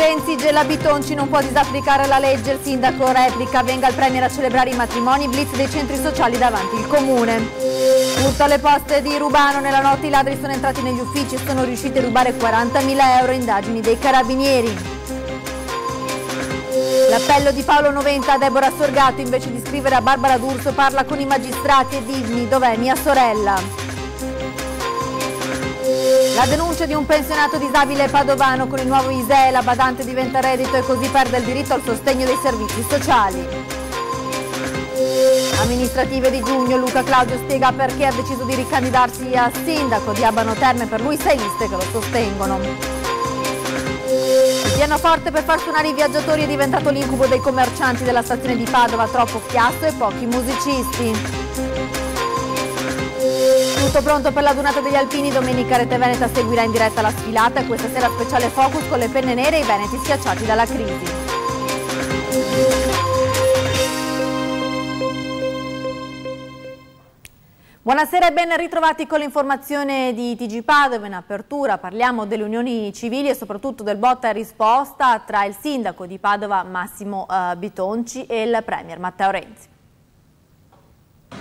Renzi, Gela Bitonci non può disapplicare la legge, il sindaco replica, venga il Premier a celebrare i matrimoni, blitz dei centri sociali davanti il comune. Furto alle poste di Rubano, nella notte i ladri sono entrati negli uffici e sono riusciti a rubare 40.000 euro, indagini dei carabinieri. L'appello di Paolo Noventa a Deborah Sorgato invece di scrivere a Barbara D'Urso parla con i magistrati e dimmi dov'è mia sorella. La denuncia di un pensionato disabile padovano con il nuovo ISEE, la badante diventa reddito e così perde il diritto al sostegno dei servizi sociali. Amministrative di giugno, Luca Claudio spiega perché ha deciso di ricandidarsi a sindaco di Abano Terme, per lui sei liste che lo sostengono. Pianoforte per far suonare i viaggiatori è diventato l'incubo dei commercianti della stazione di Padova, troppo chiasso e pochi musicisti. Tutto pronto per la donata degli Alpini, domenica Rete Veneta seguirà in diretta la sfilata e questa sera speciale focus con le penne nere e i veneti schiacciati dalla crisi. Buonasera e ben ritrovati con l'informazione di TG Padova. In apertura parliamo delle unioni civili e soprattutto del botta e risposta tra il sindaco di Padova Massimo uh, Bitonci e il premier Matteo Renzi.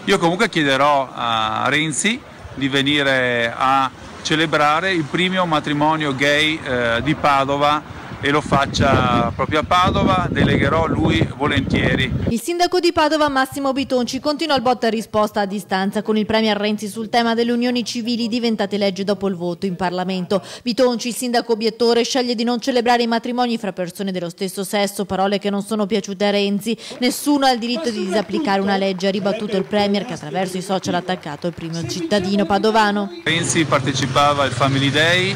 Io comunque chiederò a Renzi di venire a celebrare il primo matrimonio gay eh, di Padova e lo faccia proprio a Padova, delegherò lui volentieri. Il sindaco di Padova Massimo Bitonci continua il botta e risposta a distanza con il premier Renzi sul tema delle unioni civili diventate legge dopo il voto in Parlamento. Bitonci, il sindaco obiettore, sceglie di non celebrare i matrimoni fra persone dello stesso sesso, parole che non sono piaciute a Renzi. Nessuno ha il diritto di disapplicare una legge, ha ribattuto il premier che attraverso i social ha attaccato il primo cittadino padovano. Renzi partecipava al Family Day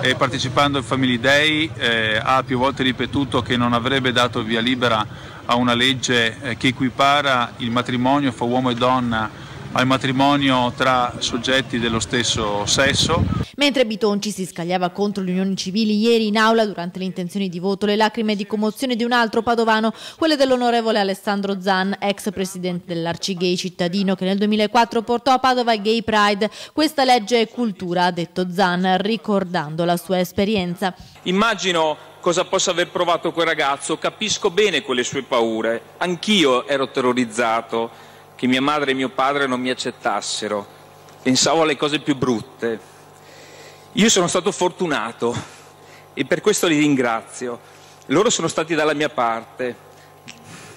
e partecipando al Family Day eh, ha più volte ripetuto che non avrebbe dato via libera a una legge eh, che equipara il matrimonio fra uomo e donna al matrimonio tra soggetti dello stesso sesso. Mentre Bitonci si scagliava contro le unioni civili ieri in aula durante le intenzioni di voto, le lacrime di commozione di un altro padovano, quelle dell'onorevole Alessandro Zan, ex presidente dell'Arcigay cittadino che nel 2004 portò a Padova il Gay Pride. Questa legge è cultura, ha detto Zan, ricordando la sua esperienza. Immagino cosa possa aver provato quel ragazzo, capisco bene quelle sue paure. Anch'io ero terrorizzato che mia madre e mio padre non mi accettassero. Pensavo alle cose più brutte. Io sono stato fortunato e per questo li ringrazio. Loro sono stati dalla mia parte.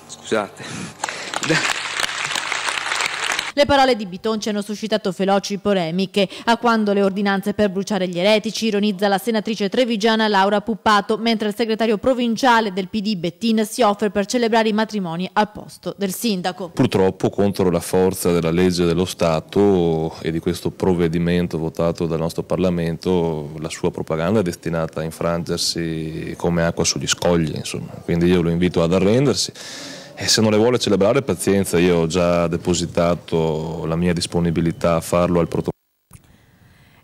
Scusate. Le parole di Bitonci hanno suscitato feroci polemiche. A quando le ordinanze per bruciare gli eretici, ironizza la senatrice trevigiana Laura Puppato, mentre il segretario provinciale del PD Bettin si offre per celebrare i matrimoni al posto del sindaco. Purtroppo contro la forza della legge dello Stato e di questo provvedimento votato dal nostro Parlamento, la sua propaganda è destinata a infrangersi come acqua sugli scogli. Insomma. Quindi io lo invito ad arrendersi. E se non le vuole celebrare, pazienza, io ho già depositato la mia disponibilità a farlo al protocollo.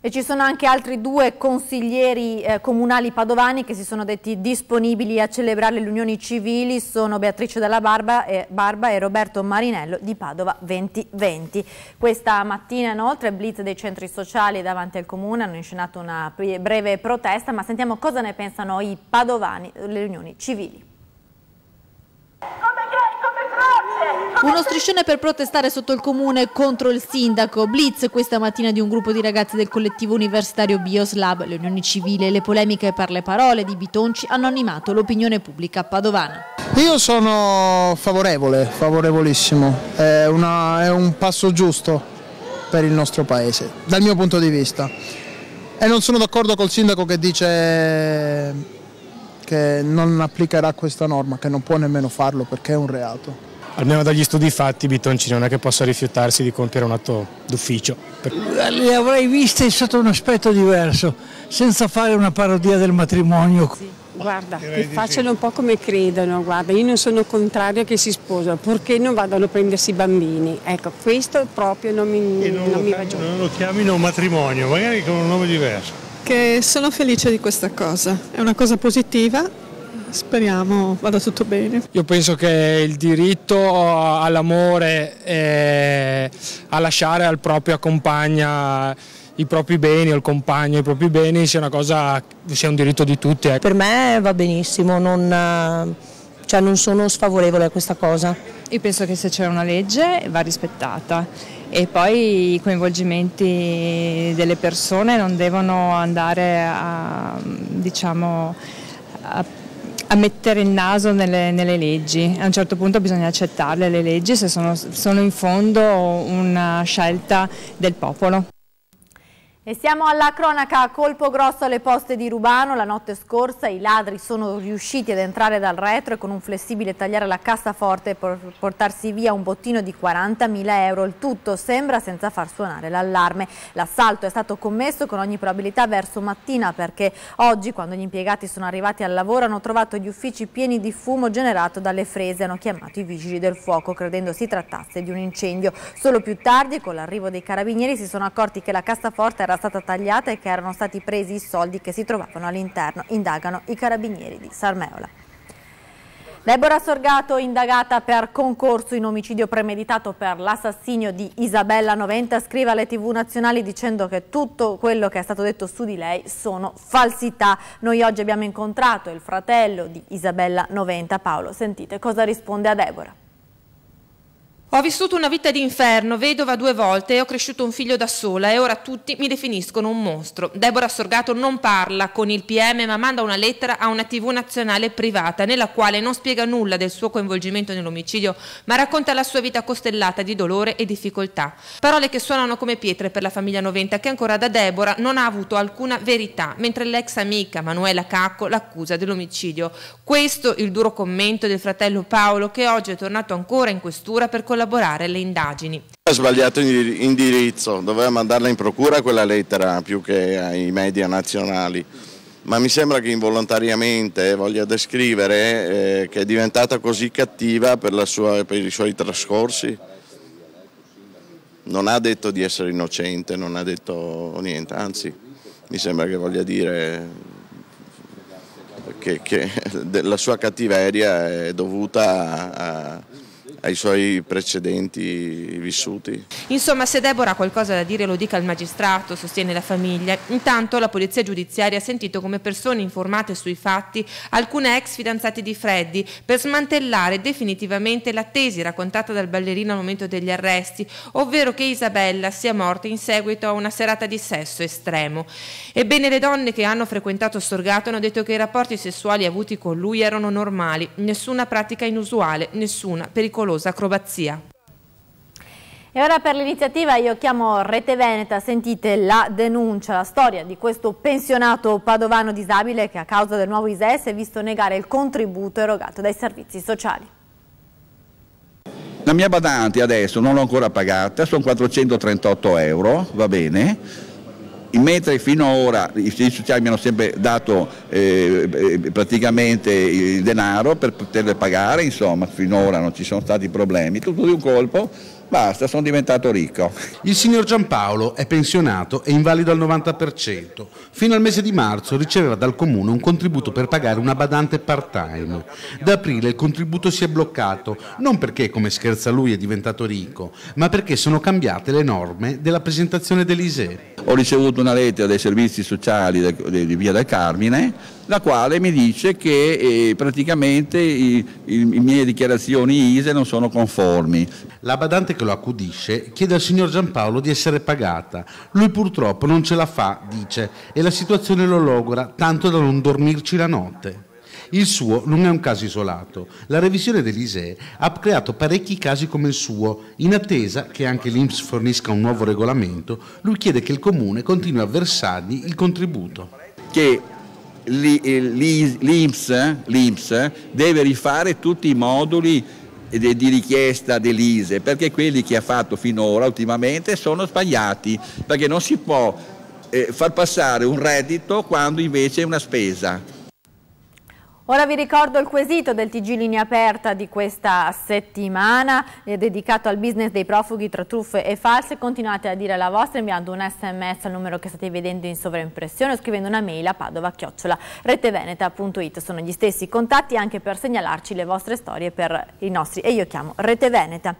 E ci sono anche altri due consiglieri eh, comunali padovani che si sono detti disponibili a celebrare le unioni civili, sono Beatrice Della Barba e, Barba e Roberto Marinello di Padova 2020. Questa mattina inoltre blitz dei centri sociali davanti al comune hanno inscenato una breve protesta, ma sentiamo cosa ne pensano i padovani delle unioni civili. Uno striscione per protestare sotto il comune contro il sindaco. Blitz questa mattina di un gruppo di ragazzi del collettivo universitario Bioslab. Le unioni civili e le polemiche per le parole di Bitonci hanno animato l'opinione pubblica padovana. Io sono favorevole, favorevolissimo. È, una, è un passo giusto per il nostro paese, dal mio punto di vista. E non sono d'accordo col sindaco che dice che non applicherà questa norma, che non può nemmeno farlo perché è un reato almeno dagli studi fatti Bitonci non è che possa rifiutarsi di compiere un atto d'ufficio. Le avrei viste sotto un aspetto diverso, senza fare una parodia del matrimonio. Sì. Guarda, che facciano un po' come credono, guarda, io non sono contrario che si sposano, purché non vadano a prendersi i bambini. Ecco, questo proprio non mi, non non mi va giù. Non lo chiamino matrimonio, magari con un nome diverso. Che sono felice di questa cosa, è una cosa positiva speriamo vada tutto bene. Io penso che il diritto all'amore e a lasciare al proprio compagna i propri beni o il compagno i propri beni sia una cosa, sia un diritto di tutti. Eh. Per me va benissimo, non, cioè non sono sfavorevole a questa cosa. Io penso che se c'è una legge va rispettata e poi i coinvolgimenti delle persone non devono andare a, diciamo, a, a mettere il naso nelle, nelle, leggi. A un certo punto bisogna accettarle le leggi se sono, sono in fondo una scelta del popolo. E siamo alla cronaca, colpo grosso alle poste di Rubano, la notte scorsa i ladri sono riusciti ad entrare dal retro e con un flessibile tagliare la cassaforte per portarsi via un bottino di 40.000 euro, il tutto sembra senza far suonare l'allarme. L'assalto è stato commesso con ogni probabilità verso mattina perché oggi quando gli impiegati sono arrivati al lavoro hanno trovato gli uffici pieni di fumo generato dalle frese, hanno chiamato i vigili del fuoco credendo si trattasse di un incendio. Solo più tardi con l'arrivo dei carabinieri si sono accorti che la cassaforte era era stata tagliata e che erano stati presi i soldi che si trovavano all'interno, indagano i carabinieri di Sarmeola. Deborah Sorgato indagata per concorso in omicidio premeditato per l'assassinio di Isabella Noventa scrive alle tv nazionali dicendo che tutto quello che è stato detto su di lei sono falsità. Noi oggi abbiamo incontrato il fratello di Isabella Noventa, Paolo. Sentite cosa risponde a Deborah. Ho vissuto una vita d'inferno, vedova due volte e ho cresciuto un figlio da sola e ora tutti mi definiscono un mostro. Deborah Sorgato non parla con il PM ma manda una lettera a una tv nazionale privata nella quale non spiega nulla del suo coinvolgimento nell'omicidio ma racconta la sua vita costellata di dolore e difficoltà. Parole che suonano come pietre per la famiglia Noventa che ancora da Deborah non ha avuto alcuna verità mentre l'ex amica Manuela Cacco l'accusa dell'omicidio. Questo il duro commento del fratello Paolo che oggi è tornato ancora in questura per collaborare collaborare alle indagini. Ha sbagliato indirizzo, doveva mandarla in procura quella lettera più che ai media nazionali, ma mi sembra che involontariamente voglia descrivere eh, che è diventata così cattiva per, sua, per i suoi trascorsi. Non ha detto di essere innocente, non ha detto niente, anzi mi sembra che voglia dire che, che la sua cattiveria è dovuta a, ai suoi precedenti vissuti. Insomma, se Deborah ha qualcosa da dire lo dica al magistrato, sostiene la famiglia. Intanto la polizia giudiziaria ha sentito come persone informate sui fatti alcune ex fidanzate di Freddy per smantellare definitivamente la tesi raccontata dal ballerino al momento degli arresti, ovvero che Isabella sia morta in seguito a una serata di sesso estremo. Ebbene, le donne che hanno frequentato Sorgato hanno detto che i rapporti sessuali avuti con lui erano normali, nessuna pratica inusuale, nessuna pericolosa pericolosa acrobazia. E ora per l'iniziativa io chiamo Rete Veneta, sentite la denuncia, la storia di questo pensionato padovano disabile che a causa del nuovo ISEE si è visto negare il contributo erogato dai servizi sociali. La mia badante adesso non l'ho ancora pagata, sono 438 euro, va bene, mentre fino ad ora i servizi sociali mi hanno sempre dato eh, eh, praticamente il denaro per poterle pagare, insomma finora non ci sono stati problemi, tutto di un colpo Basta, sono diventato ricco. Il signor Giampaolo è pensionato e invalido al 90%. Fino al mese di marzo riceveva dal comune un contributo per pagare una badante part-time. Da aprile il contributo si è bloccato, non perché, come scherza lui, è diventato ricco, ma perché sono cambiate le norme della presentazione dell'ISE. Ho ricevuto una lettera dai servizi sociali di Via del Carmine la quale mi dice che eh, praticamente i, i, le mie dichiarazioni ISE non sono conformi. La badante che lo accudisce chiede al signor Giampaolo di essere pagata. Lui purtroppo non ce la fa, dice, e la situazione lo logora tanto da non dormirci la notte. Il suo non è un caso isolato. La revisione dell'ISEE ha creato parecchi casi come il suo. In attesa che anche l'Inps fornisca un nuovo regolamento, lui chiede che il comune continui a versargli il contributo. Che l'INPS, deve rifare tutti i moduli di richiesta dell'ISE perché quelli che ha fatto finora ultimamente sono sbagliati perché non si può eh, far passare un reddito quando invece è una spesa Ora vi ricordo il quesito del TG Linea Aperta di questa settimana eh, dedicato al business dei profughi tra truffe e false. Continuate a dire la vostra inviando un sms al numero che state vedendo in sovraimpressione o scrivendo una mail a padova-reteveneta.it. Sono gli stessi contatti anche per segnalarci le vostre storie per i nostri e io chiamo Rete Veneta.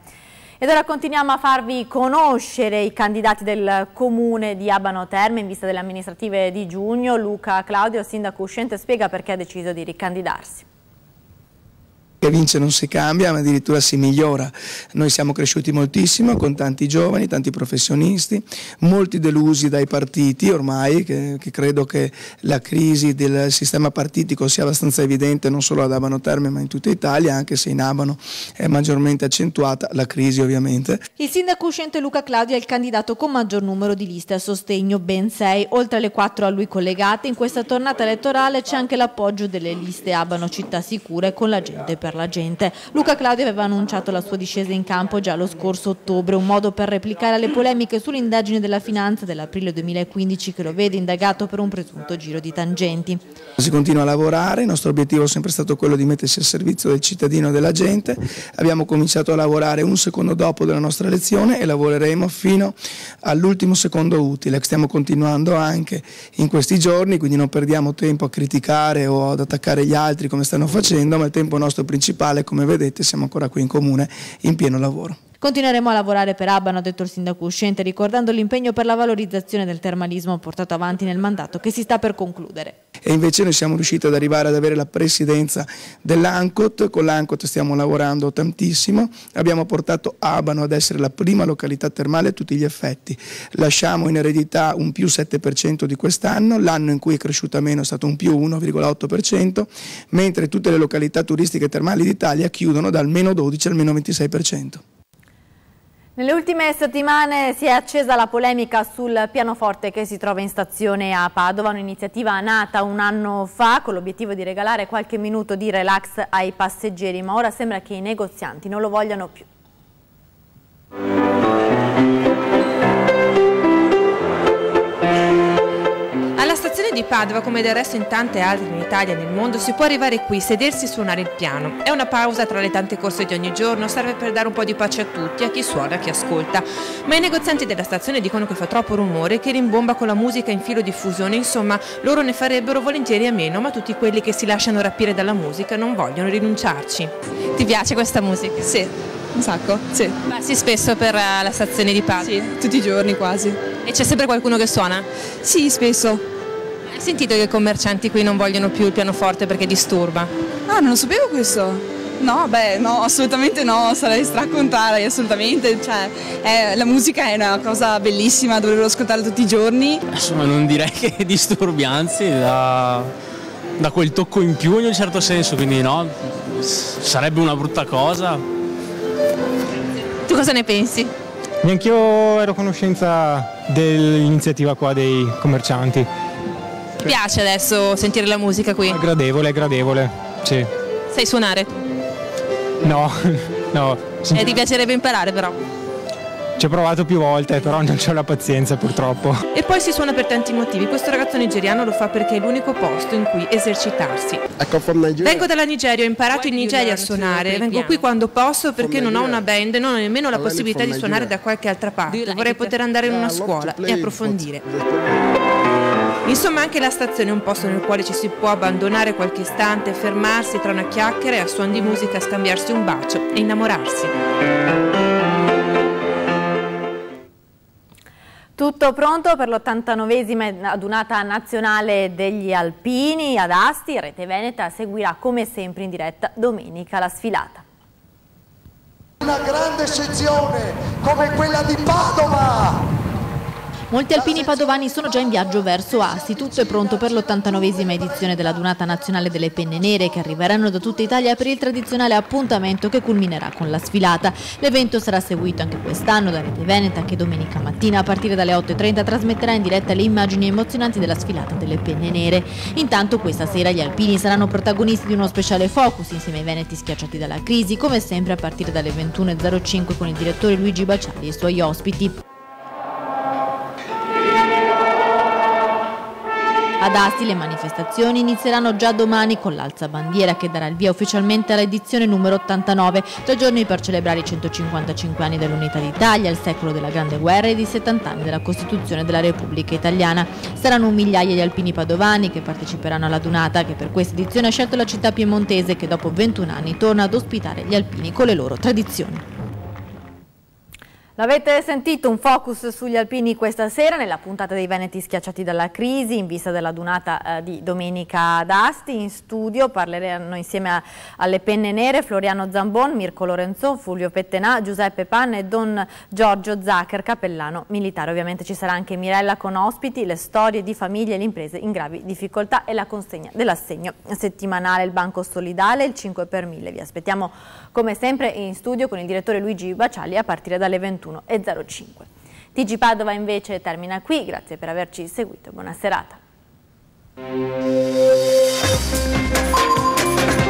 Ed ora continuiamo a farvi conoscere i candidati del comune di Abano Terme in vista delle amministrative di giugno. Luca Claudio, sindaco uscente, spiega perché ha deciso di ricandidarsi che vince non si cambia ma addirittura si migliora. Noi siamo cresciuti moltissimo con tanti giovani, tanti professionisti, molti delusi dai partiti ormai, che, che credo che la crisi del sistema partitico sia abbastanza evidente non solo ad Abano Terme ma in tutta Italia, anche se in Abano è maggiormente accentuata la crisi ovviamente. Il sindaco uscente Luca Claudio è il candidato con maggior numero di liste a sostegno, ben sei, oltre alle quattro a lui collegate. In questa tornata elettorale c'è anche l'appoggio delle liste Abano Città Sicure con la gente per per la gente. Luca Claudio aveva annunciato la sua discesa in campo già lo scorso ottobre, un modo per replicare alle polemiche sull'indagine della finanza dell'aprile 2015 che lo vede indagato per un presunto giro di tangenti. Si continua a lavorare, il nostro obiettivo è sempre stato quello di mettersi al servizio del cittadino e della gente, abbiamo cominciato a lavorare un secondo dopo della nostra elezione e lavoreremo fino all'ultimo secondo utile, stiamo continuando anche in questi giorni, quindi non perdiamo tempo a criticare o ad attaccare gli altri come stanno facendo, ma il tempo nostro principale principale, come vedete siamo ancora qui in comune in pieno lavoro. Continueremo a lavorare per Abano, ha detto il sindaco uscente, ricordando l'impegno per la valorizzazione del termalismo portato avanti nel mandato che si sta per concludere. E invece noi siamo riusciti ad arrivare ad avere la presidenza dell'ANCOT, con l'ANCOT stiamo lavorando tantissimo, abbiamo portato Abano ad essere la prima località termale a tutti gli effetti. Lasciamo in eredità un più 7% di quest'anno, l'anno in cui è cresciuta meno è stato un più 1,8%, mentre tutte le località turistiche termali d'Italia chiudono dal meno 12 al meno 26%. Nelle ultime settimane si è accesa la polemica sul pianoforte che si trova in stazione a Padova, un'iniziativa nata un anno fa con l'obiettivo di regalare qualche minuto di relax ai passeggeri, ma ora sembra che i negozianti non lo vogliano più. Di Padova, come del resto in tante altre in Italia e nel mondo, si può arrivare qui, sedersi e suonare il piano. È una pausa tra le tante corse di ogni giorno, serve per dare un po' di pace a tutti, a chi suona, a chi ascolta. Ma i negozianti della stazione dicono che fa troppo rumore, che rimbomba con la musica in filo diffusione, insomma, loro ne farebbero volentieri a meno, ma tutti quelli che si lasciano rapire dalla musica non vogliono rinunciarci. Ti piace questa musica? Sì. Un sacco, sì. Passi spesso per eh, la stazione di Padova? Sì, tutti i giorni quasi. E c'è sempre qualcuno che suona? Sì, spesso sentito che i commercianti qui non vogliono più il pianoforte perché disturba? Ah, non lo sapevo questo. No, beh, no, assolutamente no, sarei stracontraria, assolutamente. Cioè, è, la musica è una cosa bellissima, dovrebbero ascoltarla tutti i giorni. Insomma, non direi che disturbi, anzi, da, da quel tocco in più in un certo senso, quindi no, sarebbe una brutta cosa. Tu cosa ne pensi? Neanch'io ero a conoscenza dell'iniziativa qua dei commercianti. Ti piace adesso sentire la musica qui? È gradevole, è gradevole, sì. Sai suonare? No, no. E eh, ti piacerebbe imparare però? Ci ho provato più volte, però non ho la pazienza purtroppo. E poi si suona per tanti motivi. Questo ragazzo nigeriano lo fa perché è l'unico posto in cui esercitarsi. Vengo dalla Nigeria, ho imparato in Nigeria a suonare. Vengo qui quando posso perché non ho una band e non ho nemmeno la possibilità di suonare da qualche altra parte. Vorrei poter andare in una scuola e approfondire. Insomma anche la stazione è un posto nel quale ci si può abbandonare qualche istante, fermarsi tra una chiacchiera e a suon di musica scambiarsi un bacio e innamorarsi. Tutto pronto per l'89esima adunata nazionale degli Alpini ad Asti. Rete Veneta seguirà come sempre in diretta domenica la sfilata. Una grande sezione come quella di Padova Molti alpini padovani sono già in viaggio verso Asti, tutto è pronto per l'89esima edizione della Dunata Nazionale delle Penne Nere che arriveranno da tutta Italia per il tradizionale appuntamento che culminerà con la sfilata. L'evento sarà seguito anche quest'anno da Rete Veneta che domenica mattina a partire dalle 8.30 trasmetterà in diretta le immagini emozionanti della sfilata delle Penne Nere. Intanto questa sera gli alpini saranno protagonisti di uno speciale focus insieme ai veneti schiacciati dalla crisi, come sempre a partire dalle 21.05 con il direttore Luigi Baciali e i suoi ospiti. Ad Asti le manifestazioni inizieranno già domani con l'alza bandiera che darà il via ufficialmente all'edizione numero 89, tre giorni per celebrare i 155 anni dell'Unità d'Italia, il secolo della Grande Guerra e i 70 anni della Costituzione della Repubblica Italiana. Saranno migliaia di alpini padovani che parteciperanno alla Dunata che per questa edizione ha scelto la città piemontese che dopo 21 anni torna ad ospitare gli alpini con le loro tradizioni. L'avete sentito un focus sugli alpini questa sera nella puntata dei Veneti schiacciati dalla crisi in vista della donata eh, di Domenica d'Asti. In studio parleranno insieme a, alle penne nere Floriano Zambon, Mirko Lorenzon, Fulvio Pettenà, Giuseppe Panne e Don Giorgio Zaccher, cappellano militare. Ovviamente ci sarà anche Mirella con ospiti, le storie di famiglie e le imprese in gravi difficoltà e la consegna dell'assegno settimanale il Banco Solidale, il 5 per 1000. Vi aspettiamo come sempre in studio con il direttore Luigi Baciali a partire dalle 21. 21.05. TG Padova invece termina qui, grazie per averci seguito, buona serata.